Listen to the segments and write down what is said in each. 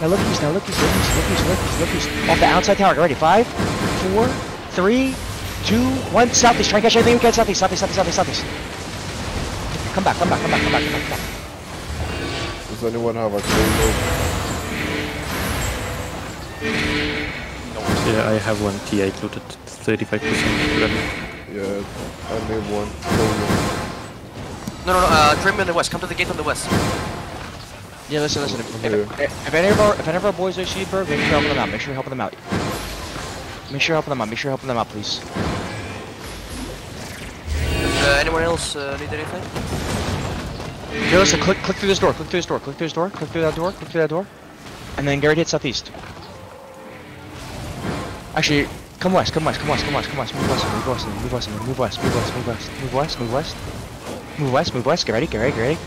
Now look east, now look east, look east, look east, look east, look east. Off the outside tower, get ready. Five, four, three, two, one. Southeast, try and catch anything we can. Southeast, southeast, southeast, southeast, southeast. Come back, come back, come back, come back, come back, come back. Does anyone have a clear Yeah, I have one T8 looted, 35% level. Yeah, I need one. Solo. No, no, no. Uh, Grim in the west. Come to the gate on the west. Yeah, listen, listen. If, if, if any of our if any of our boys are Sheepberg, make sure you're helping them out. Make sure you're helping them out. Make sure you're helping them out. Make sure you're helping them out, please. Uh, anyone else uh, need anything? Here, listen. Click click through this door. Click through this door. Click through this door. Click through that door. Click through that door. And then Gary hit southeast. Actually, come west. Come west. Come west. Come west. Come west. Move west. Move west. Move west. Move west. Move west. Move west. Move west. Move west. Move west. Move west. Get ready. Get ready. Get ready.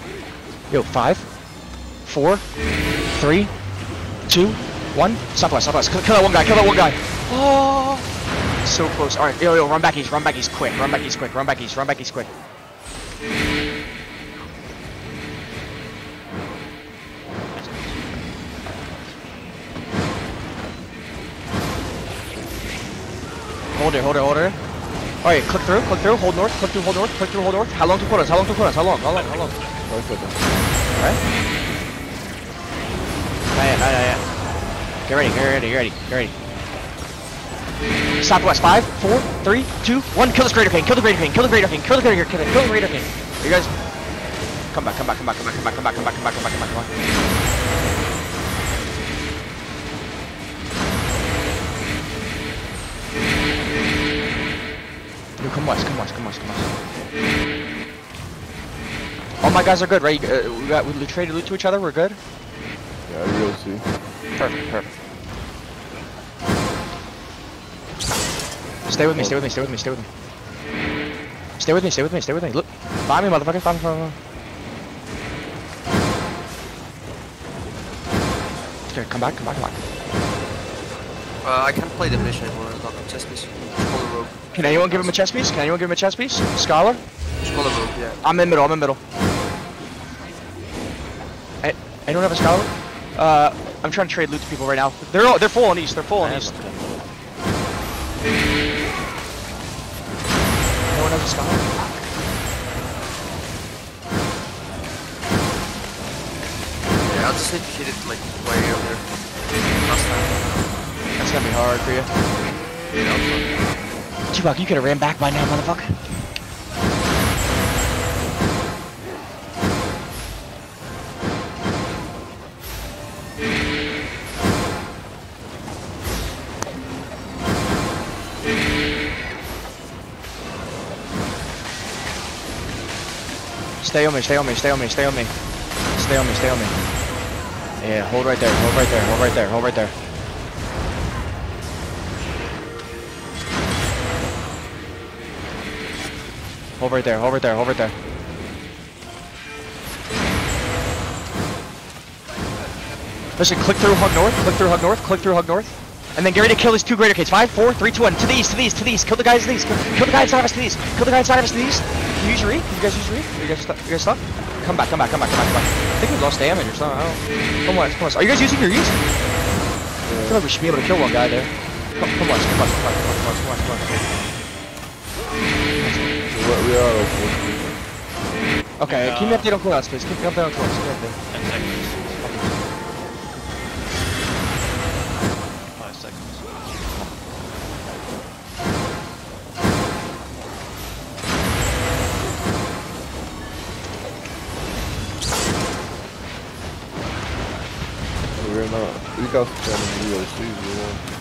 Yo, five, four, three, two, one. Southwest. Southwest. Kill, kill that one guy. Kill that one guy. Oh, so close. All right. Yo, yo, run back east. Run back east. Quick. Run back east. Quick. Run back east. Run back east. Quick. Hold it, hold it, hold it. Alright, click through, click through, hold north, click through, hold north, click through, hold north. How long to put us? How long to put us? How long? How long? How long? Alright? Yet, not yet. Get ready, get ready, get ready, get ready. Southwest, five, four, three, two, one. Kill this greater king, kill the greater king, kill the greater king, kill the greater king, kill the, kill the greater king. You guys, come back, come back, come back, come back, come back, come back, come back, come back, come back, come back, come back. Yo, come west, come west, come west, come west. All my guys are good, right? Uh, we got we traded loot to each other. We're good. Yeah, I will see. Perfect, perfect. Stay with me, stay with me, stay with me, stay with me. Stay with me, stay with me, stay with me. Look, find me, motherfucker, find me, find me. Okay, come back, come back, come back. Uh, I can't play the mission anymore. It's not on chess piece. Just call a rogue. Can anyone give him a chest piece? Can anyone give him a chest piece? Scholar? Just call a rogue. Yeah. I'm in middle, I'm in middle. Hey, anyone have a scholar? Uh, I'm trying to trade loot to people right now. They're all, they're full on east, they're full on east. No one has a scholar? Yeah. I'll just hit, hit it like way over there. That's gonna be hard for you. Yeah. Tupac, you could have ran back by now, motherfucker. Stay on me, stay on me, stay on me, stay on me. Stay on me, stay on me. Yeah, hold right there, hold right there, hold right there, hold right there. Hold right there, hold right there, hold right there. Listen, click through hug north, click through hug north, click through hug north. And then get ready to kill these two greater kids. Five, four, three, two, one. To the east, to the east, to the east. Kill the guys to the east. Kill, kill the guy inside of us to the east. Kill the guy inside of us to the east. Can you use your E? Can you guys use your E? Are you guys stuck? You guys stuck? Come back, come back, come back, come back, come back. I think we lost damage or something. I don't Come on, come on. Are you guys using your E's? I feel like we should be able to kill one guy there. Come, come on, come on, come on, come on, come on, come on, come on. So we are, unfortunately. Okay, keep me updated on cooldowns, please. Keep me updated on cooldowns. Keep me updated. 10 seconds. 5 seconds. not. You got to UFC, you know.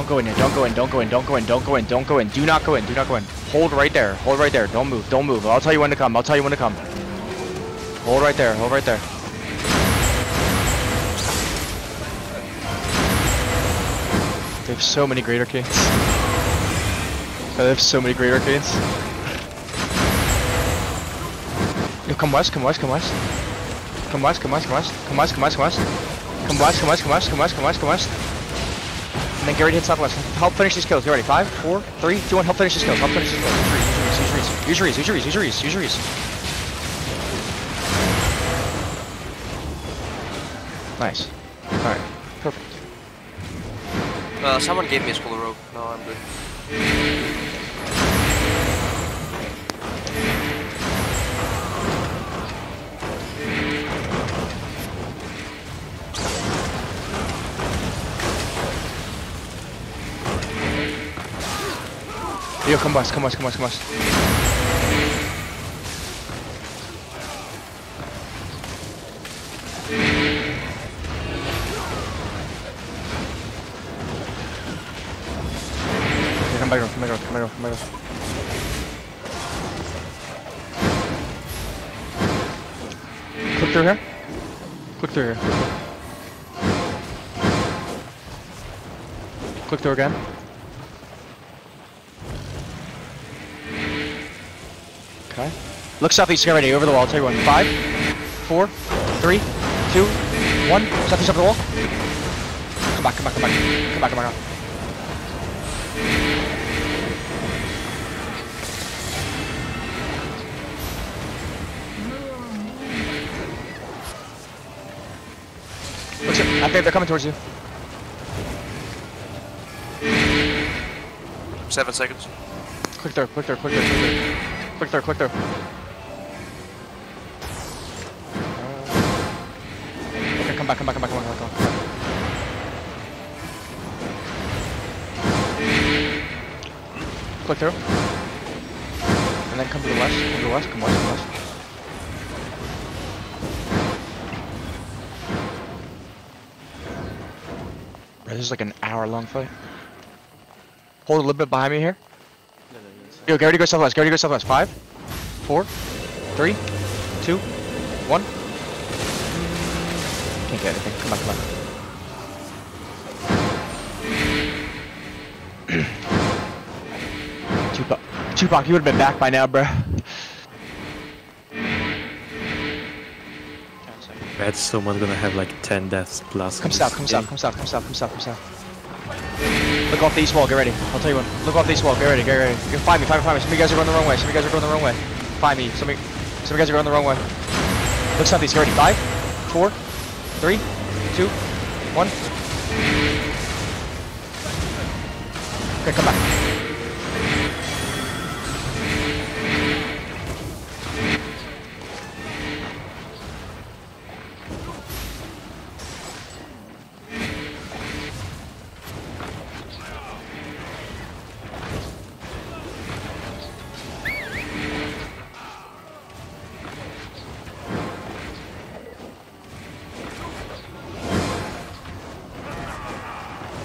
Don't go in here. Don't go in. Don't go in. Don't go in. Don't go in. Don't go in. Do not go in. Do not go in. Hold right there. Hold right there. Don't move. Don't move. I'll tell you when to come. I'll tell you when to come. Hold right there. Hold right there. They have so many great arcades. They have so many great arcades. Yo, come west, come west, come west. Come west, come west, come west. Come west, come west, come west. Come west, come west, come west, come west, come west, come west. And then get ready to hit southwest. Help finish these kills. Get ready. Five, four, three, two, one. Help finish these kills. Help finish these kills. Use your use your use your use your use your. Nice. Alright. Perfect. Uh, someone gave me a school rope. No, I'm good. Yo, come west, come west, come west, come. Okay, come back, come back, come back, come back. Click through here. Click through here. Click through again. Okay. Look southeast, get ready, over the wall, tell you one. Five, four, three, two, one. Southeast over the wall. Come back, come back, come back. Come back, come back. Looks I think they're coming towards you. Seven seconds. Click there, click there, click there, click there. Click there, click there. Okay, come back, come back, come back, come back, come back. Click through. And then come to the west, come to the west, come west, come west. Bro, this is like an hour long fight. Hold a little bit behind me here. Yo, to go southwest. To go southwest. Five, four, three, two, one. Can't get anything. Come on, come on. Tupac, Tupac, you would have been back by now, bruh. Red someone's gonna have like 10 deaths plus. Come south, come south, come south, come south, come south, come south. Look off the east wall, get ready. I'll tell you when. Look off the east wall, get ready, get ready. You can find me, find me, find me. Some of you guys are going the wrong way. Some of you guys are going the wrong way. Find me. Some some of you guys are going the wrong way. Look southeast, get ready. Five, four, three, two, one. Okay, come back.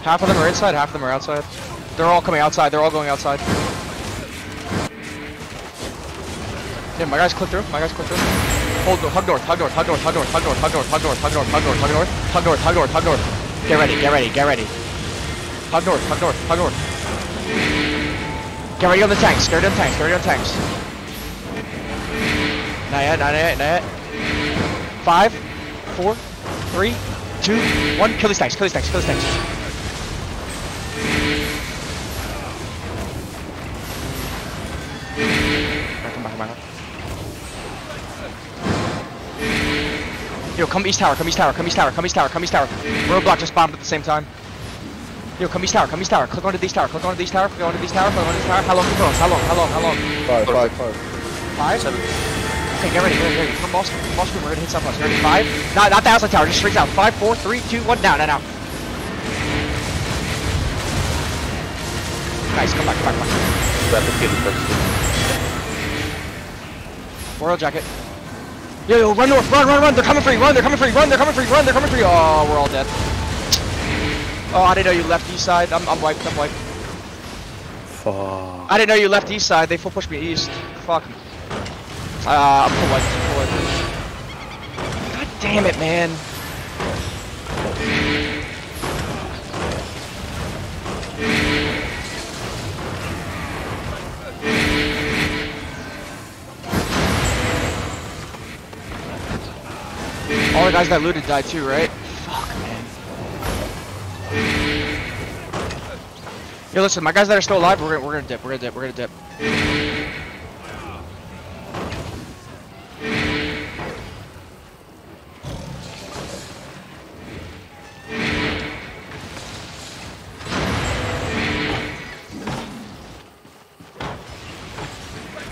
Half of them are inside, half of them are outside. They're all coming outside, they're all going outside. Yeah, my guys click through, my guys click through. Hold, hug north, hug north, hug north, hug north, hug north, hug north, hug north, hug north, hug north, hug north, hug north, hug north, hug north. Get ready, get ready, get ready. Hug north, hug north, hug north. Get ready on the tanks, get ready on tanks, get ready on tanks. Not yet, not yet, not yet. Five, four, three, two, one. Kill these tanks, kill these tanks, kill these tanks. Come back, come. Yo, come east tower, come east tower, come east tower, come east tower, come east tower. Roadblock just bombed at the same time. Yo, come east tower, come east tower. Click onto these tower, click onto these tower, click onto these tower, click onto these tower. How long keep going? How long? How long? How long? Five, five, five. Five? Seven. Okay, get ready, get ready, get ready. Come boss, come boss, we're gonna hit southwest. Ready? Five? Not, not the outside tower, just straight down. Five, four, three, two, one. Down, down, down. Nice, come back, come back, come back. Royal jacket. Yo, yo, run north, run, run, run. They're coming for you, run, they're coming for you, run, they're coming for you, run, they're coming for you, run, they're coming for you. Oh, we're all dead. Oh, I didn't know you left east side. I'm, I'm wiped. I'm wiped. Fuck. I didn't know you left east side. They full pushed me east. Fuck. Uh, I'm full wiped. Full wiped. God damn it, man. All the guys that looted died too, right? Fuck, man. Yo, listen, my guys that are still alive, we're gonna, we're gonna dip, we're gonna dip, we're gonna dip.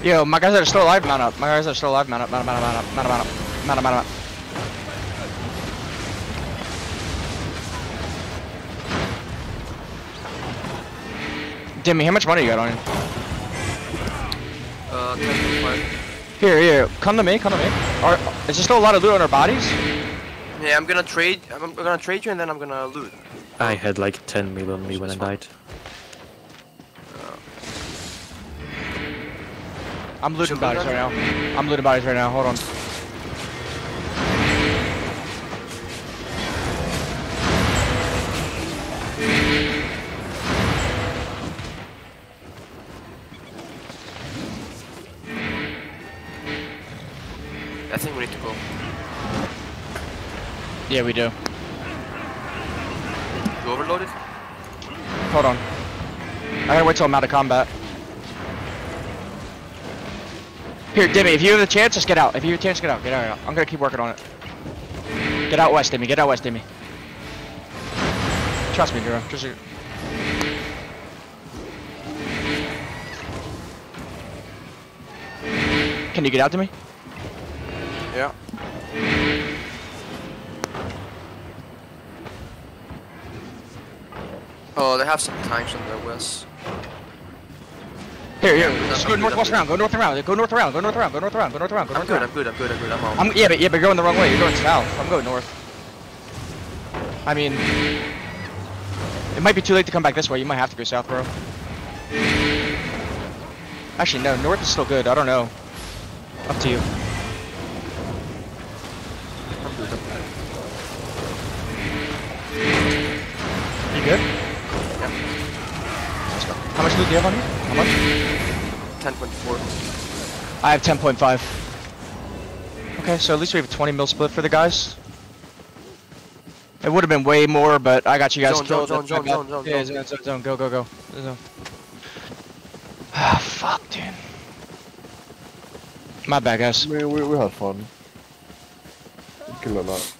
Yo, my guys that are still alive, mount up. My guys that are still alive, mount up, mount up, mount up, mount up, mount up, mount up, mount up. Dimmy, how much money you got on you? Uh, 10.5. Here, here, come to me, come to me. Are, is there still a lot of loot on our bodies? Yeah, I'm gonna trade. I'm, I'm gonna trade you, and then I'm gonna loot. I had like 10 mil on me when I died. I'm looting bodies right now. I'm looting bodies right now, hold on. Yeah, we do. You overloaded? Hold on. I gotta wait till I'm out of combat. Here, Dimmy, if you have the chance, just get out. If you have a chance, get out. Get out. I'm gonna keep working on it. Get out west, Dimmy. Get out west, Dimmy. Trust me, bro. Just. Can you get out to me? Yeah. Oh, they have some tanks on their west. Here, here. Just go good, north west good. around. Go north around. Go north around. Go north around. Go north around. Go north around. Go north around. I'm good. I'm good. I'm good. I'm good. I'm. I'm yeah, but yeah, but you're going the wrong way. You're going south. I'm going north. I mean, it might be too late to come back this way. You might have to go south, bro. Actually, no. North is still good. I don't know. Up to you. You good? Let's go. How much loot do you have on you? How much? 10.4. I have 10.5. Okay, so at least we have a 20 mil split for the guys. It would have been way more, but I got you guys Zone, killed. zone, zone, zone, zone, Yeah, zone. zone, zone, zone. Go, go, go. Zone. Ah, fuck, dude. My bad, guys. I mean, we, we had fun. We killed a lot.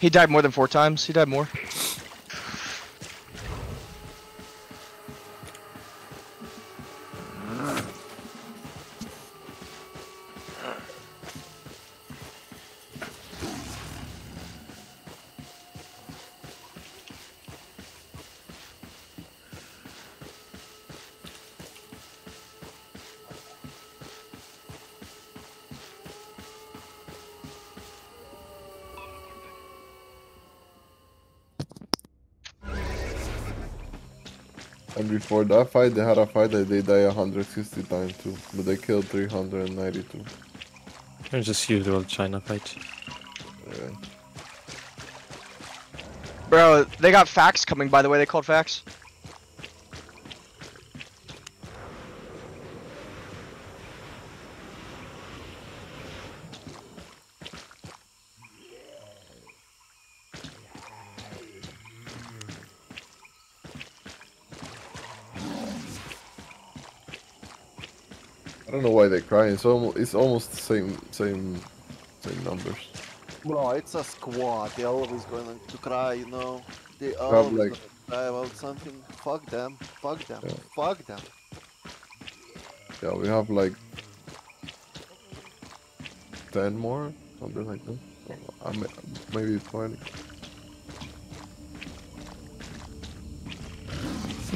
He died more than four times. He died more. And before that fight, they had a fight that they died 160 times too, but they killed 392. It's just usual China fight. Yeah. Bro, they got facts coming, by the way. They called facts. I don't know why they're crying. It's almost it's almost the same same same numbers. Bro, it's a squad. They're always going to cry, you know. They always like... cry about something. Fuck them. Fuck them. Yeah. Fuck them. Yeah, we have like ten more, something like that. I may, maybe twenty.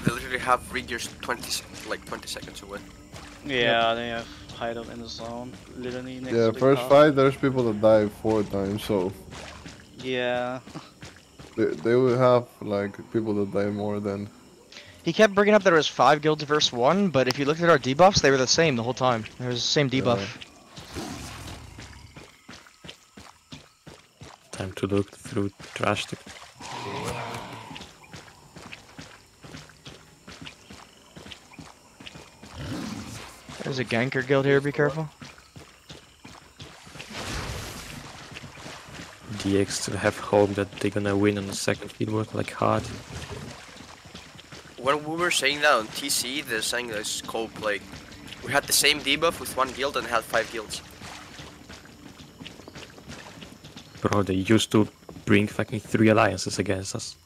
They literally have readers twenty like twenty seconds away. Yeah, they have hide up in the zone, literally next Yeah, to the first car. fight there's people that die four times, so Yeah. they, they will have like people that die more than He kept bringing up that it was five guilds versus one, but if you looked at our debuffs, they were the same the whole time. There was the same debuff. Time to look through trash. There's a ganker guild here, be careful. DX to have hope that they're gonna win on the second fieldwork like hard. When we were saying that on TC, they're saying that scope like we had the same debuff with one guild and had five guilds. Bro, they used to bring fucking three alliances against us.